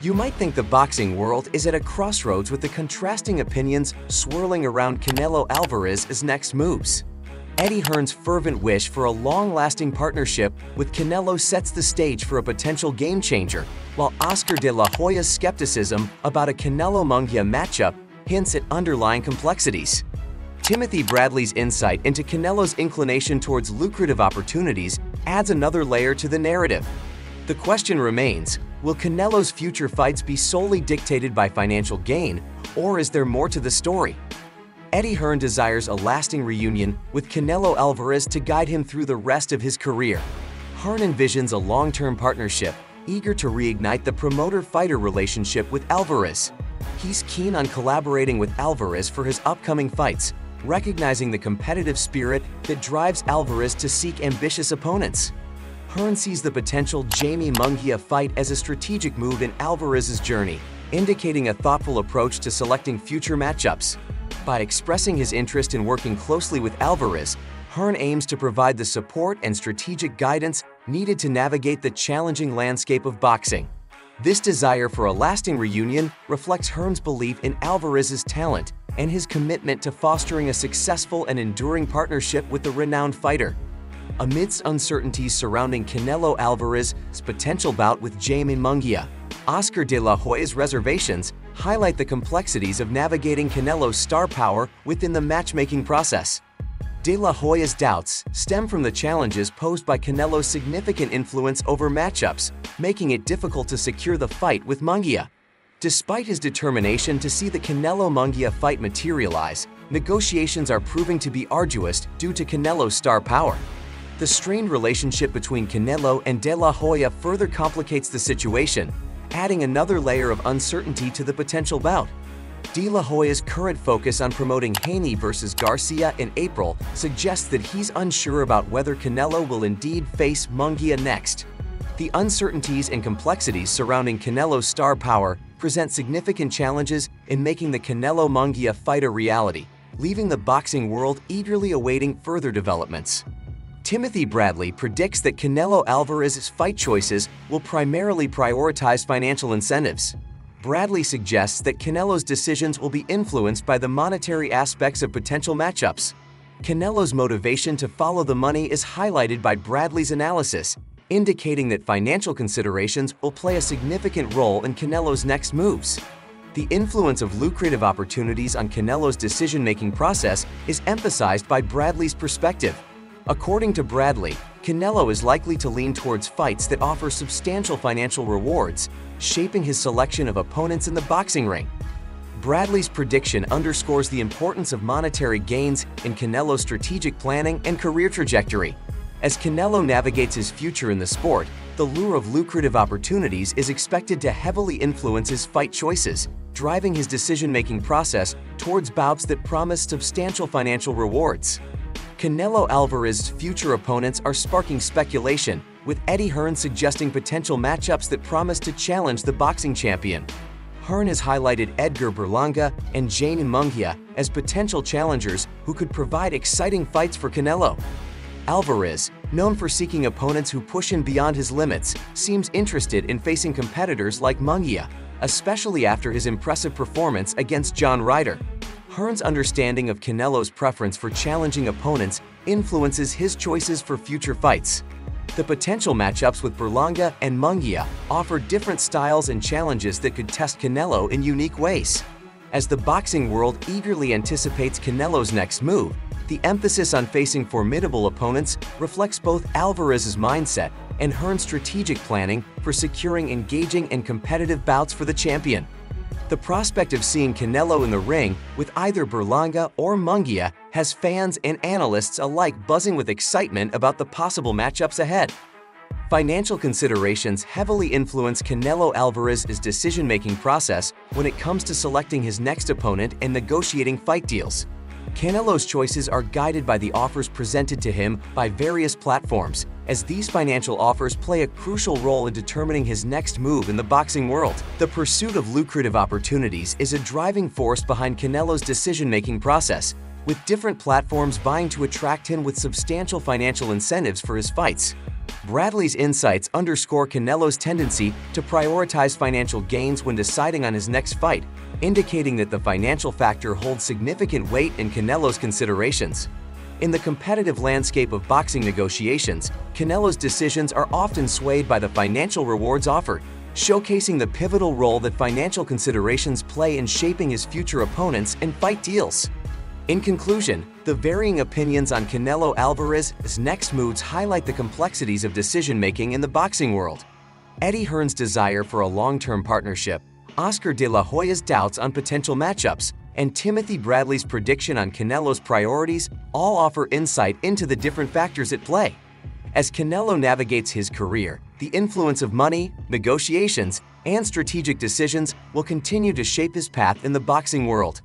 You might think the boxing world is at a crossroads with the contrasting opinions swirling around Canelo Alvarez's next moves. Eddie Hearn's fervent wish for a long-lasting partnership with Canelo sets the stage for a potential game-changer, while Oscar de la Hoya's skepticism about a Canelo-Munguia matchup hints at underlying complexities. Timothy Bradley's insight into Canelo's inclination towards lucrative opportunities adds another layer to the narrative. The question remains, will Canelo's future fights be solely dictated by financial gain, or is there more to the story? Eddie Hearn desires a lasting reunion with Canelo Alvarez to guide him through the rest of his career. Hearn envisions a long-term partnership, eager to reignite the promoter-fighter relationship with Alvarez. He's keen on collaborating with Alvarez for his upcoming fights, recognizing the competitive spirit that drives Alvarez to seek ambitious opponents. Hearn sees the potential Jaime Munguia fight as a strategic move in Alvarez's journey, indicating a thoughtful approach to selecting future matchups. By expressing his interest in working closely with Alvarez, Hearn aims to provide the support and strategic guidance needed to navigate the challenging landscape of boxing. This desire for a lasting reunion reflects Hearn's belief in Alvarez's talent and his commitment to fostering a successful and enduring partnership with the renowned fighter. Amidst uncertainties surrounding Canelo Alvarez's potential bout with Jaime Munguia, Oscar de la Hoya's reservations highlight the complexities of navigating Canelo's star power within the matchmaking process. De La Hoya's doubts stem from the challenges posed by Canelo's significant influence over matchups, making it difficult to secure the fight with Munguia. Despite his determination to see the Canelo-Munguia fight materialize, negotiations are proving to be arduous due to Canelo's star power. The strained relationship between Canelo and De La Hoya further complicates the situation, adding another layer of uncertainty to the potential bout. De La Hoya's current focus on promoting Haney versus Garcia in April suggests that he's unsure about whether Canelo will indeed face Munguia next. The uncertainties and complexities surrounding Canelo's star power present significant challenges in making the Canelo Munguia fight a reality, leaving the boxing world eagerly awaiting further developments. Timothy Bradley predicts that Canelo Alvarez's fight choices will primarily prioritize financial incentives. Bradley suggests that Canelo's decisions will be influenced by the monetary aspects of potential matchups. Canelo's motivation to follow the money is highlighted by Bradley's analysis, indicating that financial considerations will play a significant role in Canelo's next moves. The influence of lucrative opportunities on Canelo's decision-making process is emphasized by Bradley's perspective. According to Bradley, Canelo is likely to lean towards fights that offer substantial financial rewards, shaping his selection of opponents in the boxing ring. Bradley's prediction underscores the importance of monetary gains in Canelo's strategic planning and career trajectory. As Canelo navigates his future in the sport, the lure of lucrative opportunities is expected to heavily influence his fight choices, driving his decision-making process towards bouts that promise substantial financial rewards. Canelo Alvarez's future opponents are sparking speculation, with Eddie Hearn suggesting potential matchups that promise to challenge the boxing champion. Hearn has highlighted Edgar Berlanga and Jaime Munguia as potential challengers who could provide exciting fights for Canelo. Alvarez, known for seeking opponents who push him beyond his limits, seems interested in facing competitors like Munguia, especially after his impressive performance against John Ryder. Hearn's understanding of Canelo's preference for challenging opponents influences his choices for future fights. The potential matchups with Berlanga and Munguia offer different styles and challenges that could test Canelo in unique ways. As the boxing world eagerly anticipates Canelo's next move, the emphasis on facing formidable opponents reflects both Alvarez's mindset and Hearn's strategic planning for securing engaging and competitive bouts for the champion. The prospect of seeing Canelo in the ring with either Berlanga or Munguia has fans and analysts alike buzzing with excitement about the possible matchups ahead. Financial considerations heavily influence Canelo Alvarez's decision-making process when it comes to selecting his next opponent and negotiating fight deals. Canelo's choices are guided by the offers presented to him by various platforms, as these financial offers play a crucial role in determining his next move in the boxing world. The pursuit of lucrative opportunities is a driving force behind Canelo's decision-making process, with different platforms vying to attract him with substantial financial incentives for his fights. Bradley's insights underscore Canelo's tendency to prioritize financial gains when deciding on his next fight, indicating that the financial factor holds significant weight in Canelo's considerations. In the competitive landscape of boxing negotiations, Canelo's decisions are often swayed by the financial rewards offered, showcasing the pivotal role that financial considerations play in shaping his future opponents and fight deals. In conclusion, the varying opinions on Canelo Alvarez's next moves highlight the complexities of decision-making in the boxing world. Eddie Hearn's desire for a long-term partnership, Oscar de la Hoya's doubts on potential matchups, and Timothy Bradley's prediction on Canelo's priorities all offer insight into the different factors at play. As Canelo navigates his career, the influence of money, negotiations, and strategic decisions will continue to shape his path in the boxing world.